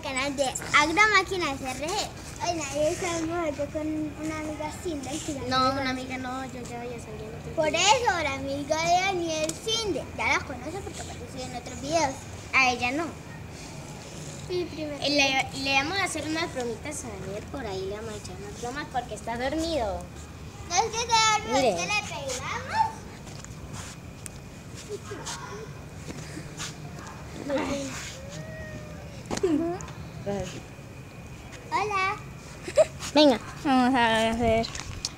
al canal de Agra Máquinas RG. Hoy nadie estamos yo con una amiga Cindy. No, una amiga no, yo ya voy a salir en otro Por eso, la amiga de Daniel Cindy. Ya la conoce porque apareció en otros videos. A ella no. Le, le vamos a hacer unas bromitas a Daniel por ahí, le vamos a echar unas bromas porque está dormido. No es que se duerme, Mire. es que le pegamos. Hola. Venga. Vamos a hacer.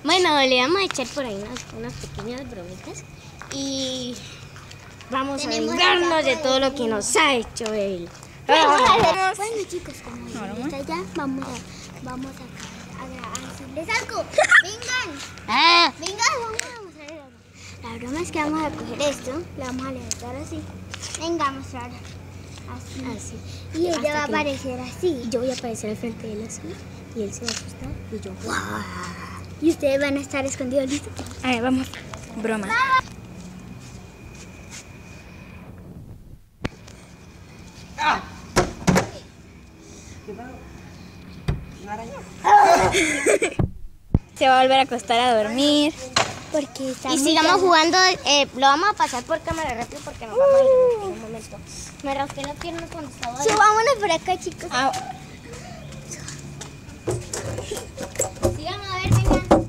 Bueno, le vamos a echar por ahí unas, unas pequeñas bromitas y vamos Tenemos a vengarnos de todo lo que nos ha hecho él. Vamos. Bueno chicos, como ya allá, vamos a, vamos a, a, algo. Vengan, Ah, vengan, vamos a mostrar la broma. La broma es que vamos a coger esto, le vamos a levantar así. Venga, a mostrar así. así. Y ella Hasta va a aparecer así. Yo voy a aparecer al frente de él así y él se va a asustar y yo. Y ustedes van a estar escondidos, ¿listo? A ver, vamos. Broma. Se va a volver a acostar a dormir. Porque está Y sigamos jugando, eh, lo vamos a pasar por cámara rápido porque nos vamos a ir en un momento. Me rasqué las piernas cuando estaba ahí. Subámonos por acá, chicos. Ah, Sigamos a ver, vengan.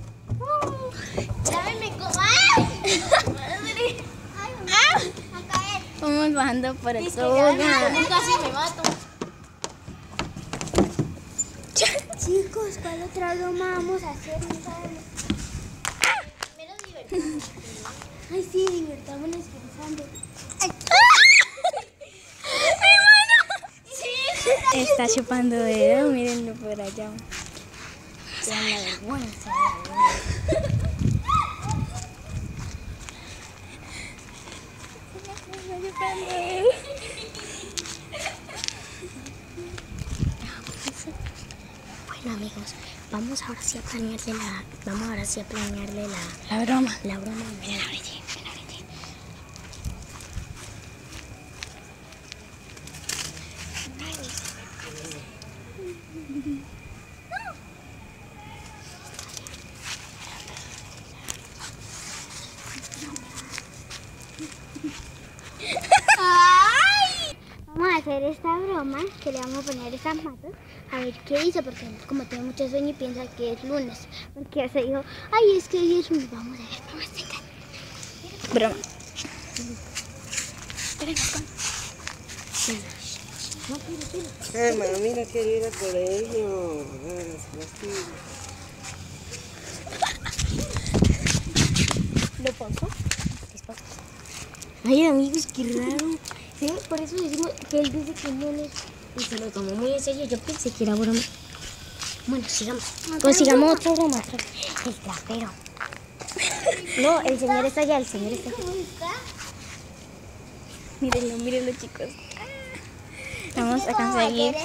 A caer. vamos bajando por el tobogán. casi me mato. Chicos, ¿cuál otra broma vamos a hacer? No sabemos. Menos divertido. Ay, sí, divertámonos pensando. Está chupando dedo, mírenlo por allá. Vean la vergüenza. Bueno amigos, vamos ahora sí a planearle la, vamos ahora sí a planearle la, La broma. la broma. Miren ahorita, miren ahorita. ¡Ay! Vamos a hacer esta broma que le vamos a poner estas matas a ver qué hizo porque como tiene mucho sueño y piensa que es lunes porque ya se dijo ay es que hoy es lunes vamos a ver vamos a ver Broma. Ir al colegio. Ah. ¿Lo pasó? Ay, amigos, qué raro. ¿Sí? Por eso decimos que él dice que no es. Y se lo tomó muy en serio. Yo pensé que era broma. Bueno, sigamos. Pues sigamos otra broma. El trapero. No, el señor está allá, el señor está allá. Mírenlo, mírenlo, chicos. Vamos a conseguir.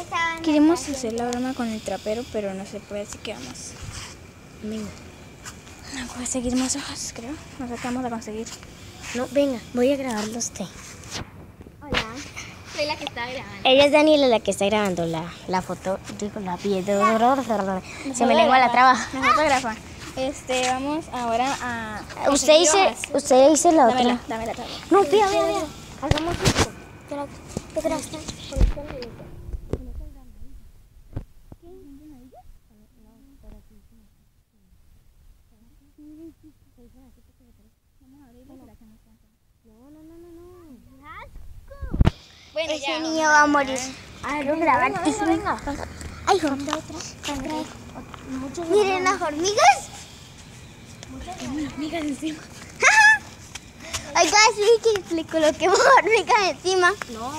Queremos hacer la broma con el trapero, pero no se puede, así que vamos Venga. a conseguir más hojas, creo. No sé qué vamos a conseguir. No, venga, voy a grabarlo usted. Soy la que está grabando Ella es Daniela la que está grabando la, la foto. Digo, la video. Se me lengua la traba. La fotógrafa. Este, vamos ahora a. Usted dice, usted dice la otra. dámela, dámela. No, pida, pida, pida. Hagamos esto. ¿Qué Bueno, ese niño va a morir Ah, no, grabar. Venga, venga. ay hormigas miren las hormigas Hormigas encima. Oiga, sí que le coloquemos hormigas encima. No.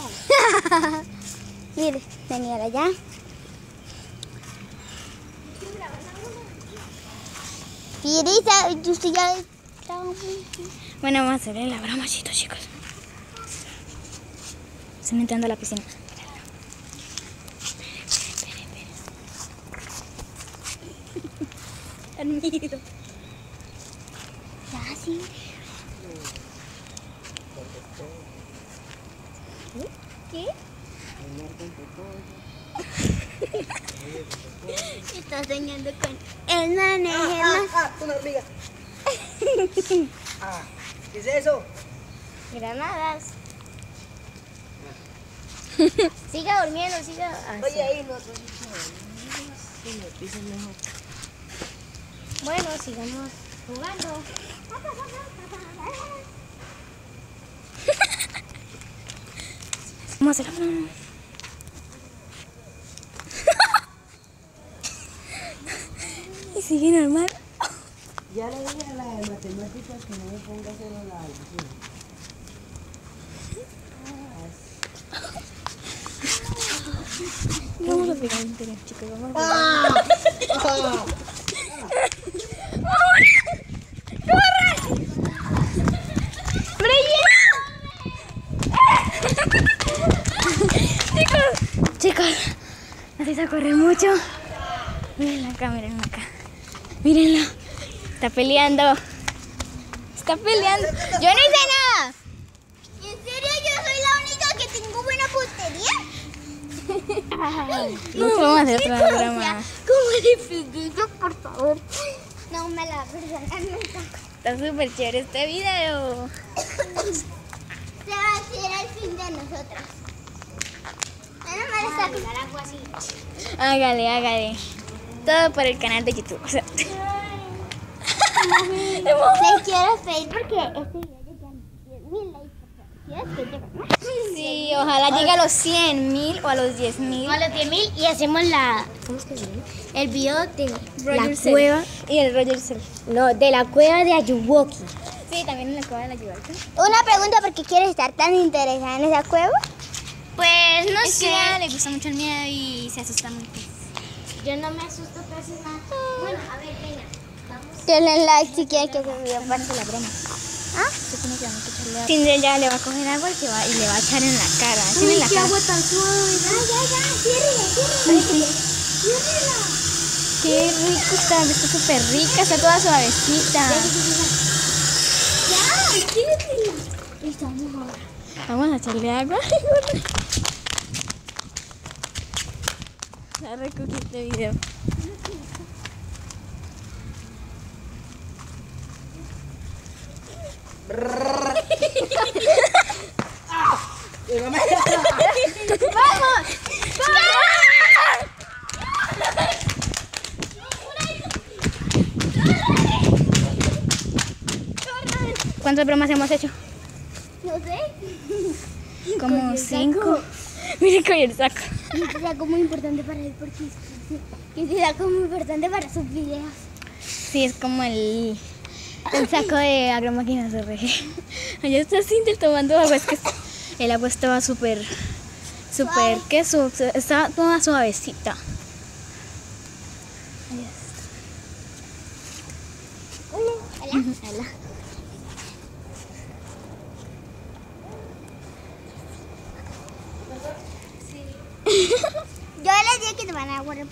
Mire, Daniela ya. Pirisa, usted ya Bueno, vamos a hacerle la broma, chicos. Están entrando a la piscina. Dormido. Ya, sí. ¿Qué? Está soñando con el manejo. Ah, ah, una hormiga. Ah, ¿qué es eso? Granadas. Siga durmiendo, siga. así. Oye, ahí no. Bueno, sigamos jugando. Vamos a hacer la Y sigue normal. Ya le dije a la de matemáticas que no me ponga a hacer la Vamos a pegar chicos. Vamos a. Chicos, necesita correr mucho. Mírenla acá, mírenla acá. Mírenla. Está peleando. Está peleando. Yo no hice nada. ¿En serio yo soy la única que tengo buena puntería? No vamos a hacer otra broma. ¿Cómo dificilito, por favor? No me la perdonan nunca. Está súper chévere este video. Se va a hacer al fin de nosotras. Está pegar agua así. Hágale, hágale. Todo por el canal de YouTube. O sea, Les quiero pedir porque este video ya tiene 10 mil likes. ¿Quieres que más? Sí, ojalá llegue a los 100 mil o a los 10 mil. A los 10.000 y hacemos la. ¿Cómo es que se llama? El video de Roger la Self. cueva. Y el Roger Self. No, de la cueva de Ayuwoki. Sí, también en la cueva de Yubalca. Una pregunta, ¿por qué quieres estar tan interesada en esa cueva? Pues no Es que a ella le gusta mucho el miedo y se asusta mucho. Yo no me asusto casi nada. Bueno, a ver, venga. Vamos. Denle like si quieren que ese video pase. la broma. ¿Ah? Se tiene que echarle agua. Tindre ya le va a coger agua y, se va, y le va a echar en la cara. Echenle en la cara. tan suave. Ya, ya, ya, ciérrela, ciérrela. Ciérrela. Qué rico está, está súper rica, está toda suavecita. Ya, ciérrela. Estamos ahora. Vamos a echarle agua. Ya recogí este video. ¿Cuántas bromas hemos hecho? No sé. Como cinco. Miren con el saco. Y que sea como importante para él porque que sea como importante para sus videos. Sí, es como el, el saco de agromáquinas RG. Allá está Cintia tomando agua. Es que el agua estaba súper, súper, ¿qué? Su- estaba toda suavecita. Hola. Hola. Yo les dije que te van a guardar.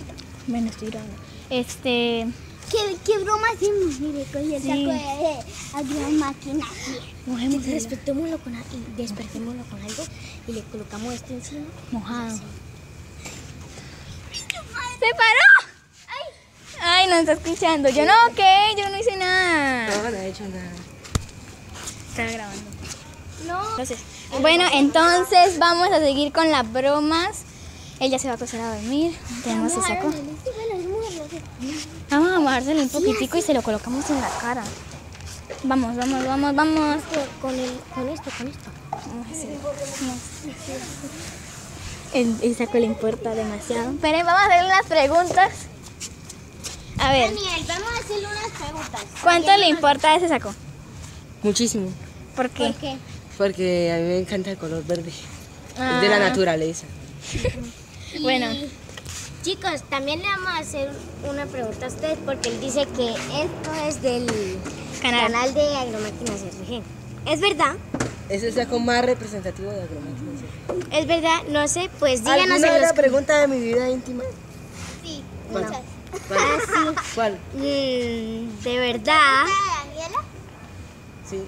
Bueno, estoy grabando. Este, ¿Qué, qué broma hicimos? Mire, cogí el Sí. saco de máquina. mojemos el Despertémoslo con, y despertémoslo con algo y le colocamos esto encima. mojado. ¡Se paró! ¡Ay! ¡Ay, no está escuchando! Yo no, ¿qué? Yo no hice nada. No, no he hecho nada. Estaba grabando. No. Entonces, bueno, entonces vamos a seguir con las bromas. Él ya se va a acostar a dormir. Tenemos el saco. Vamos a mojárselo un poquitico y se lo colocamos en la cara. Vamos, vamos, vamos, vamos. Con, el, con esto, con esto. Vamos a hacer- vamos. El, el saco le importa demasiado. Pero vamos a hacerle unas preguntas. A ver, Daniel, vamos a hacerle unas preguntas. ¿cuánto le importa ese saco? Muchísimo. ¿Por qué? ¿Por qué? Porque a mí me encanta el color verde. Ah. Es de la naturaleza. Bueno, Chicos, también le vamos a hacer una pregunta a ustedes porque él dice que esto es del canal. canal de Agromáquinas RG. ¿Es verdad? Es el saco más representativo de agromáquinas. ¿Es verdad? No sé, pues díganos ¿Alguna en los pregunta de mi vida íntima? Sí, ¿Cuál? muchas. ¿Cuál? ¿Cuál? Mm, ¿De verdad? Daniela? Sí.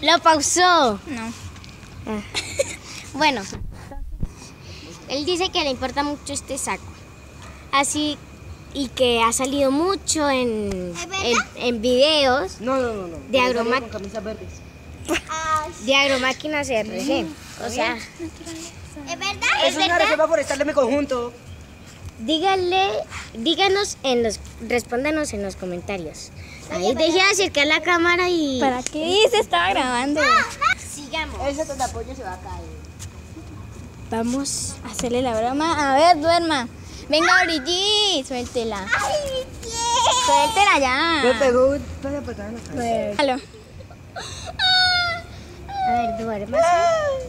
Lo pausó. no. Bueno, Él dice que le importa mucho este saco. Así y que ha salido mucho en, ¿Es verdad? en, en videos No, no, no, no. De camisas verdes. Ah, de agromáquinas RG. O sea, ¿Es verdad? Es una reserva forestal de mi conjunto. díganle, díganos en los, respóndanos en los comentarios. Ahí deje de acercar la cámara y ¿Para qué se estaba grabando? sigamos. Ese apoyo se va a caer. Vamos a hacerle la broma. A ver, duerma. Venga, Brigitte, suéltela. ¡Ay, mi pie! Suéltela ya. Me pegó un la cabeza. Aló. A ver, duermas.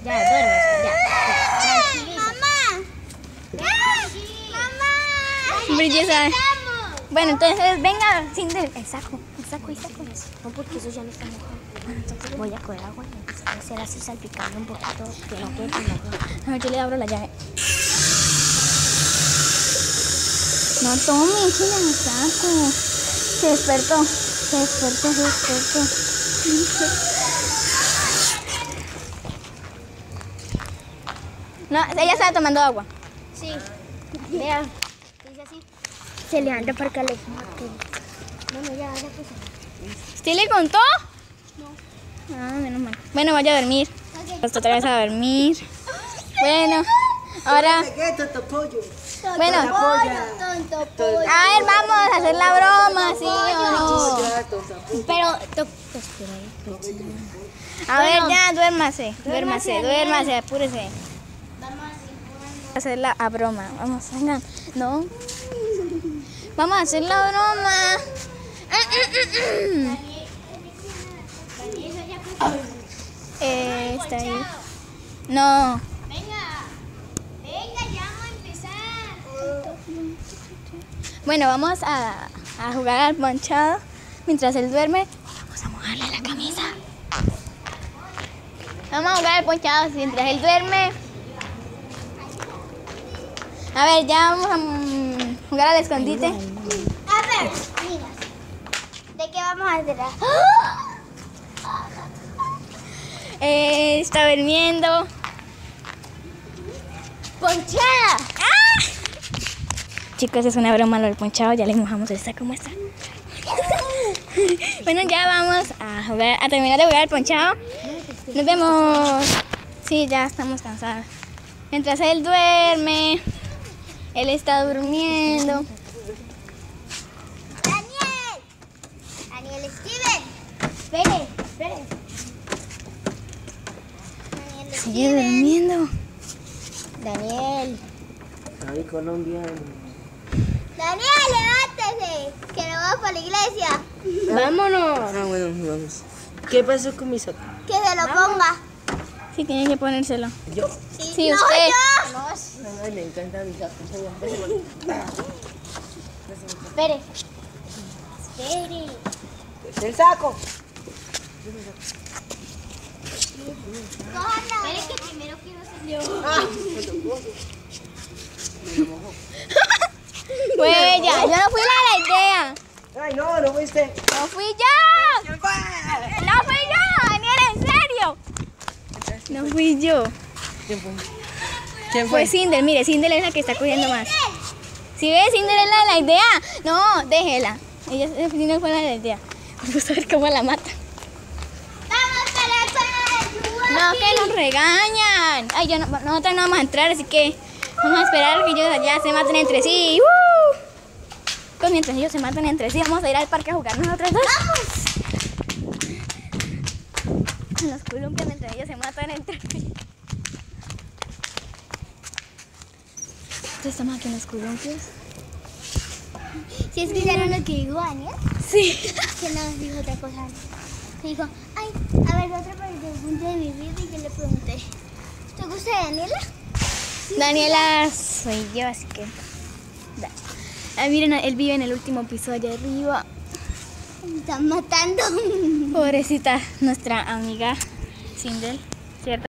Ya, duermas. Ya. ¡Mamá! ¡Mamá! ¡Vamos! Bueno, entonces, venga, sin del el saco. Saco, el saco. No, porque eso ya no está mojado. Entonces voy a coger agua y a hacer así salpicando un poquito que no quede con agua. Yo le abro la llave. No tome, échale al saco. Se despertó. Se despertó, se despertó. No, ella estaba tomando agua. Sí. Vea. Dice así. Se levanta para que le Bueno, ya, ya pues. ¿Usted le contó? No. Ah, menos mal. Bueno, vaya a dormir. Hasta otra vez a dormir. Bueno, ahora. Bueno, Tonto pollo. a ver, vamos a hacer la broma, ¿sí o no? Pero, A ver, ya, duérmase, duérmase, duérmase, apúrese. Vamos a hacer la a broma. Vamos, vengan. No. Vamos a hacer la broma. Eh, está ahí. No. Venga. Venga, ya vamos a empezar. Bueno, vamos a, a jugar al ponchado mientras él duerme. Vamos a mojarle la camisa. Vamos a jugar al ponchado mientras él duerme. A ver, ya vamos a mm, jugar al escondite. A ver, mira. ¿De qué vamos a hacer? Eh, está durmiendo. ¡Ponchada! Chicos, es una broma lo del ponchado. Ya le mojamos el saco, muestra. bueno, ya vamos a jugar, a terminar de jugar el ponchado. Nos vemos. Sí, ya estamos cansados. Mientras él duerme, él está durmiendo. ¡Daniel! ¡Daniel Steven! Espere, espere. Daniel Sigue durmiendo. Daniel, Ay, colombiano. Daniel, levántese, que no vamos para la iglesia. vámonos. Ah, bueno, vamos. ¿Qué pasó con mi saco? Que se lo ponga. Sí, tiene que ponérselo. Yo. Sí, no, usted. yo. Me encanta mi saco. Espere. Espere. Es el saco. Cójala. Espere que primero quiero hacer yo. Fue ella. Yo no fui la de la idea. Ay, no, no fuiste. No fui yo. No fui yo, Daniel, en serio. No fui yo. ¿Quién fue? ¿Quién Fue Cinder, mire, Cinder es la que está cogiendo más. Si ve, Cinder es la de la idea. No, déjela. Ella Cinder fue la de la idea. Vamos a ver cómo la mata. ¡Vamos para la No, que nos regañan. Ay, yo no, nosotros no vamos a entrar, así que vamos a esperar que ellos allá se maten entre sí. ¡Uh! Pues mientras ellos se matan entre sí, vamos a ir al parque a jugar nosotros dos. ¡Vamos! En los columpios mientras ellos se matan entre sí. Entonces estamos aquí en los columpios. ¿Sí escucharon lo que dijo Daniel? Sí. Que nos dijo otra cosa. Que dijo, ay, a ver, otra pregunta de mi vida y yo le pregunté, ¿te gusta Daniela? Daniela soy yo, así que. da. Ah, miren, él vive en el último piso allá arriba. Me están matando. Pobrecita, nuestra amiga Sindel.